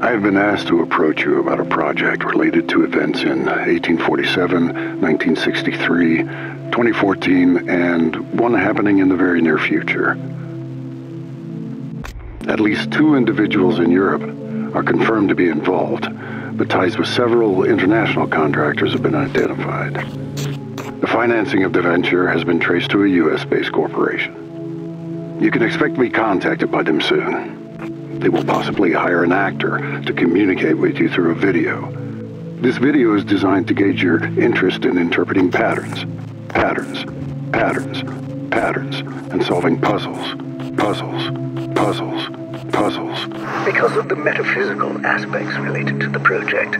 I have been asked to approach you about a project related to events in 1847, 1963, 2014, and one happening in the very near future. At least two individuals in Europe are confirmed to be involved, but ties with several international contractors have been identified. The financing of the venture has been traced to a US-based corporation. You can expect to be contacted by them soon. They will possibly hire an actor to communicate with you through a video. This video is designed to gauge your interest in interpreting patterns, patterns, patterns, patterns, and solving puzzles, puzzles, puzzles, puzzles. Because of the metaphysical aspects related to the project,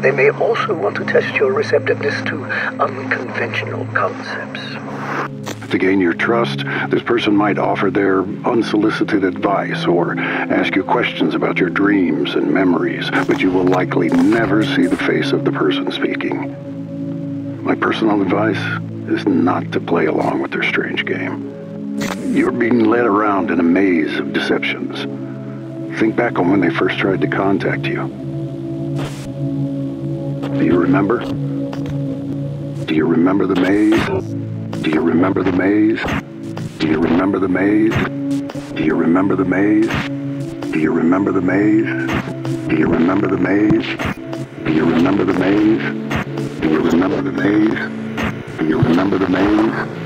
they may also want to test your receptiveness to unconventional concepts. To gain your trust, this person might offer their unsolicited advice or ask you questions about your dreams and memories, but you will likely never see the face of the person speaking. My personal advice is not to play along with their strange game. You're being led around in a maze of deceptions. Think back on when they first tried to contact you. Do you remember? Do you remember the maze? Do you remember the maze? Do you remember the maze? Do you remember the maze? Do you remember the maze? Do you remember the maze? Do you remember the maze? Do you remember the maze? Do you remember the maze?